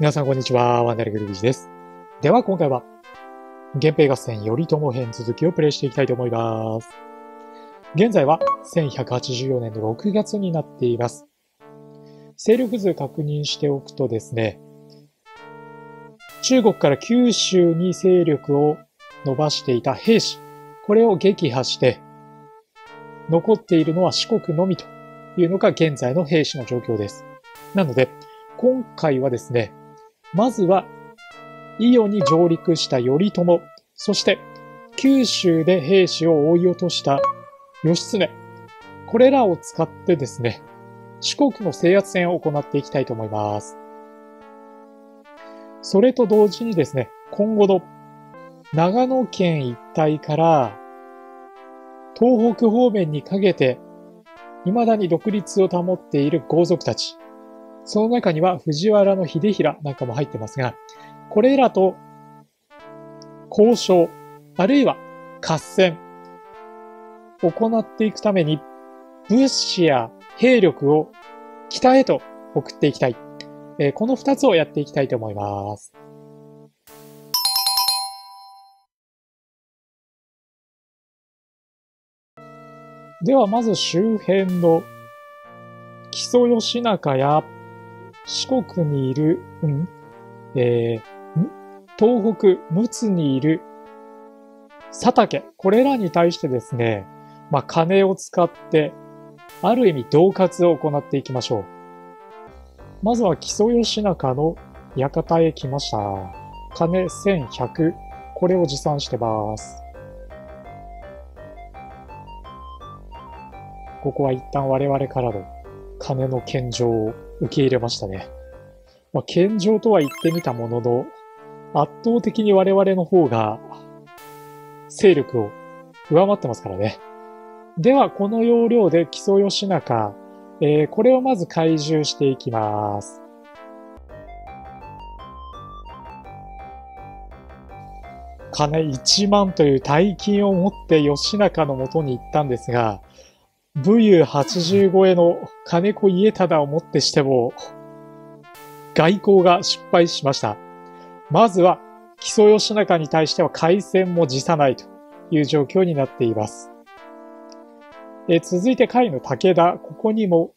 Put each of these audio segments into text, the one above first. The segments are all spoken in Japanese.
皆さんこんにちは、ワンダルグルビジです。では今回は、源平合戦頼朝編続きをプレイしていきたいと思います。現在は1184年の6月になっています。勢力図確認しておくとですね、中国から九州に勢力を伸ばしていた兵士、これを撃破して、残っているのは四国のみというのが現在の兵士の状況です。なので、今回はですね、まずは、伊予に上陸した頼朝、そして九州で兵士を追い落とした義経、これらを使ってですね、四国の制圧戦を行っていきたいと思います。それと同時にですね、今後の長野県一帯から東北方面にかけて未だに独立を保っている豪族たち、その中には藤原の秀衡なんかも入ってますが、これらと交渉、あるいは合戦、行っていくために物資や兵力を北へと送っていきたい。えー、この二つをやっていきたいと思います。ではまず周辺の木曽義仲や四国にいる、うん、えー、東北、陸奥にいる佐竹、これらに対してですね、まあ、金を使って、ある意味、恫喝を行っていきましょう。まずは木曽義仲の館へ来ました。金1100、これを持参してます。ここは一旦我々からの金の献上を受け入れましたね。まあ、献上とは言ってみたものの、圧倒的に我々の方が勢力を上回ってますからね。では、この要領で基礎吉中、えー、これをまず怪獣していきます。金1万という大金を持って吉中のもとに行ったんですが、武勇80超えの金子家忠をもってしても、外交が失敗しました。まずは、木曽義仲に対しては海戦も辞さないという状況になっています。え続いて甲斐の武田、ここにも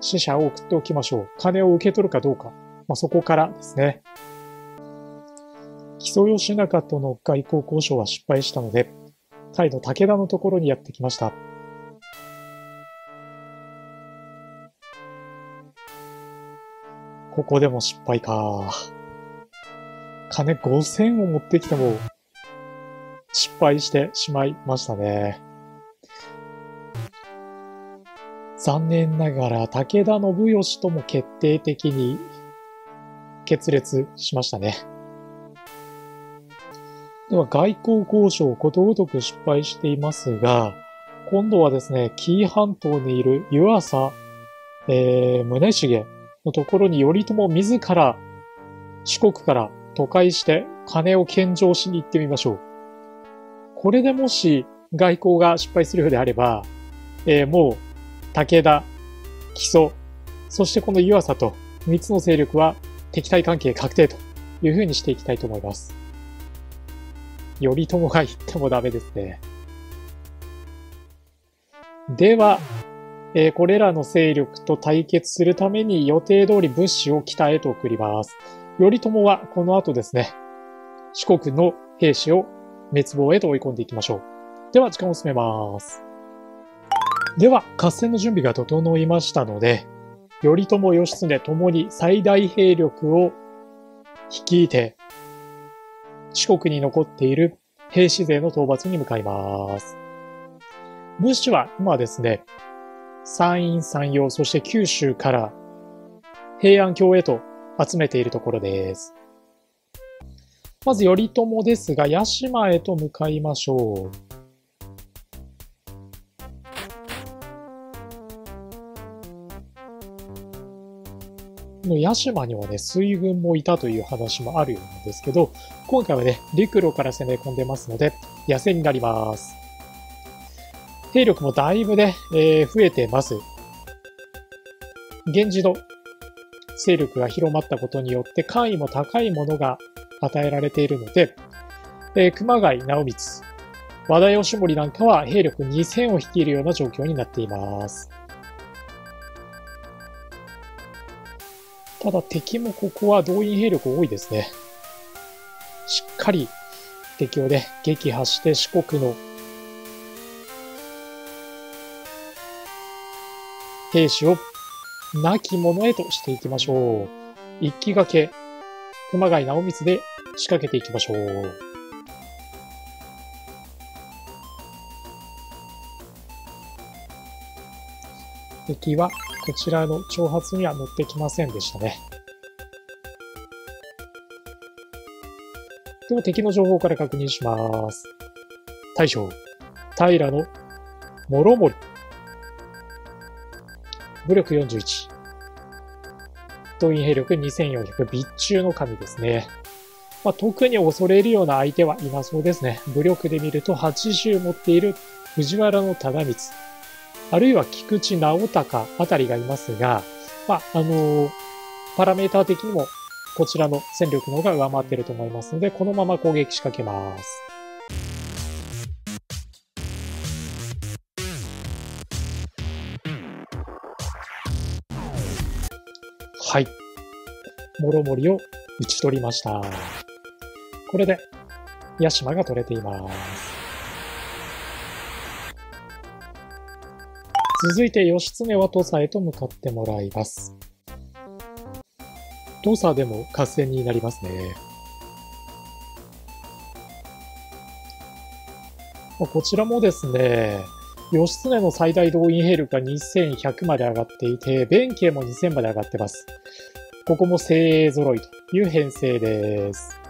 死者を送っておきましょう。金を受け取るかどうか。まあ、そこからですね。木曽義仲との外交交渉は失敗したので、甲斐の武田のところにやってきました。ここでも失敗か。金5000を持ってきても、失敗してしまいましたね。残念ながら武田信義とも決定的に決裂しましたね。では外交交渉ことごとく失敗していますが、今度はですね、紀伊半島にいる湯浅、えー、宗重のところに頼朝自ら四国から都会して金を献上しに行ってみましょう。これでもし外交が失敗するようであれば、えー、もう武田、木曽、そしてこの湯浅と三つの勢力は敵対関係確定という風にしていきたいと思います。頼朝が言ってもダメですね。では、えー、これらの勢力と対決するために予定通り物資を北へと送ります。頼朝はこの後ですね、四国の兵士を滅亡へと追い込んでいきましょう。では、時間を進めます。では、合戦の準備が整いましたので、頼朝義経ともに最大兵力を率いて、四国に残っている兵士勢の討伐に向かいます。物資は今ですね、山陰山陽、そして九州から平安京へと集めているところです。まず頼朝ですが、屋島へと向かいましょう。の屋島にはね、水軍もいたという話もあるようなんですけど、今回はね、陸路から攻め込んでますので、野戦になります。兵力もだいぶね、えー、増えてます。源氏の勢力が広まったことによって官位も高いものが与えられているので、えー、熊谷直光、和田義盛なんかは兵力2000を率いるような状況になっています。ただ敵もここは動員兵力多いですね。しっかり敵をね、撃破して四国の兵士を亡き者へとしていきましょう。一気掛け、熊谷直光で仕掛けていきましょう。敵はこちらの挑発には乗ってきませんでしたね。では敵の情報から確認します。大将、平の諸森。武力41。動員兵力2400。備中の神ですね。まあ、特に恐れるような相手はいなそうですね。武力で見ると80持っている藤原の忠光。あるいは菊池直隆あたりがいますが、まあ、あのー、パラメーター的にもこちらの戦力の方が上回っていると思いますので、このまま攻撃仕掛けます。はい。もろもりを打ち取りました。これで、ヤシマが取れています。続いて、義経は土佐へと向かってもらいます。土佐でも合戦になりますね。こちらもですね、義経の最大動員兵力が2100まで上がっていて、弁慶も2000まで上がってます。ここも精鋭揃いという編成です。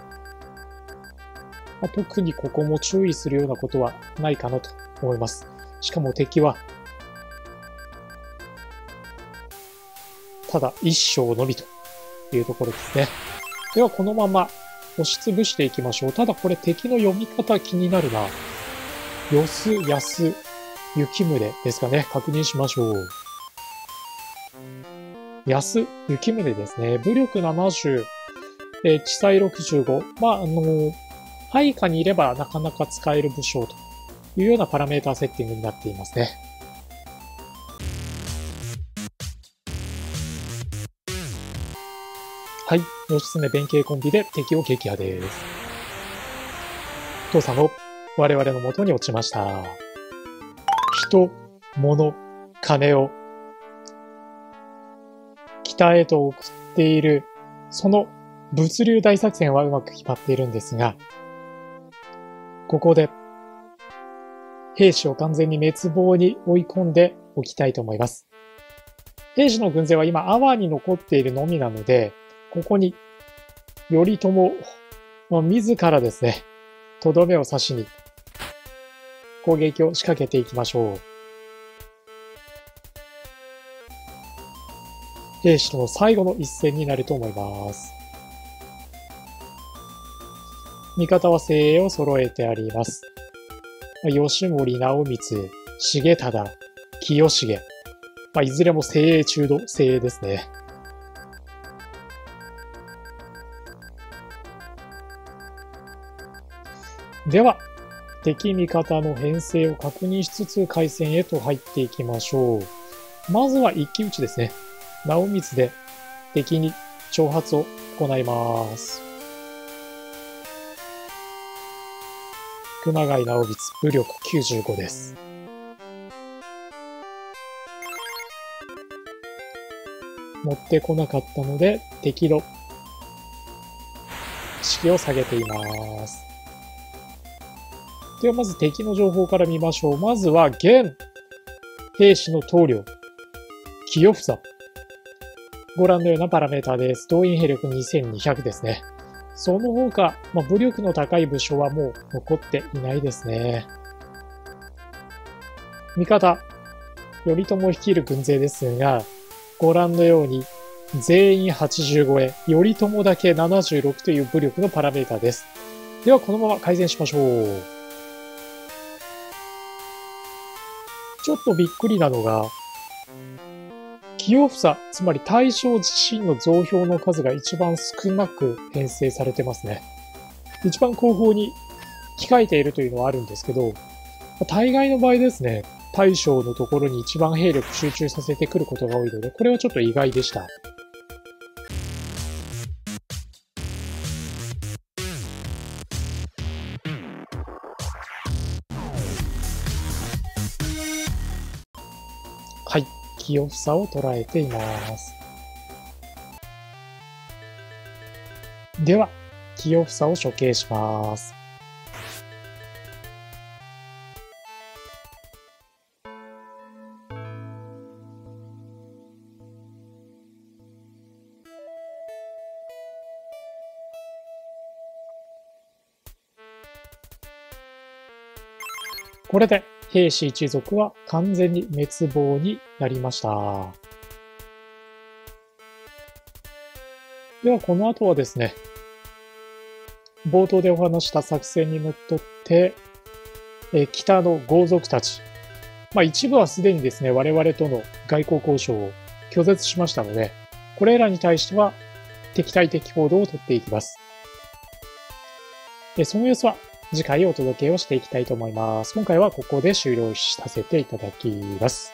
まあ、特にここも注意するようなことはないかなと思います。しかも敵は、ただ一生のみというところですね。ではこのまま押しつぶしていきましょう。ただこれ敵の読み方気になるな。よす、やす、雪宗ですかね。確認しましょう。安、雪宗ですね。武力70、えー、地裁65。まあ、あのー、配下にいればなかなか使える武将というようなパラメーターセッティングになっていますね。はい。義経弁慶コンビで敵を撃破です。父さんの我々の元に落ちました。人、物、金を北へと送っている、その物流大作戦はうまく決まっているんですが、ここで、兵士を完全に滅亡に追い込んでおきたいと思います。兵士の軍勢は今、阿波に残っているのみなので、ここに、頼朝、自らですね、とどめを刺しに、攻撃を仕掛けていきましょう。兵士との最後の一戦になると思います。味方は精鋭を揃えてあります。吉森直光、重忠、清重。まあ、いずれも精鋭中度精鋭ですね。では、敵味方の編成を確認しつつ回戦へと入っていきましょう。まずは一騎打ちですね。直光で敵に挑発を行います。熊谷直光、武力95です。持ってこなかったので、敵の式を下げています。ではまず敵の情報から見ましょう。まずは、現兵士の棟梁、清房。ご覧のようなパラメータです。動員兵力2200ですね。その他、まあ、武力の高い武将はもう残っていないですね。味方、頼朝率いる軍勢ですが、ご覧のように全員80超え、頼朝だけ76という武力のパラメータです。ではこのまま改善しましょう。ちょっとびっくりなのが、清房、つまり大正自身の増票の数が一番少なく編成されてますね。一番後方に控えているというのはあるんですけど、大概の場合ですね、大将のところに一番兵力集中させてくることが多いので、これはちょっと意外でした。はい。清房を捉えています。では、清房を処刑します。これで兵士一族は完全に滅亡になりました。では、この後はですね、冒頭でお話した作戦にのっとって、え北の豪族たち、まあ一部はすでにですね、我々との外交交渉を拒絶しましたので、これらに対しては敵対的行動をとっていきます。その様子は次回お届けをしていきたいと思います。今回はここで終了させていただきます。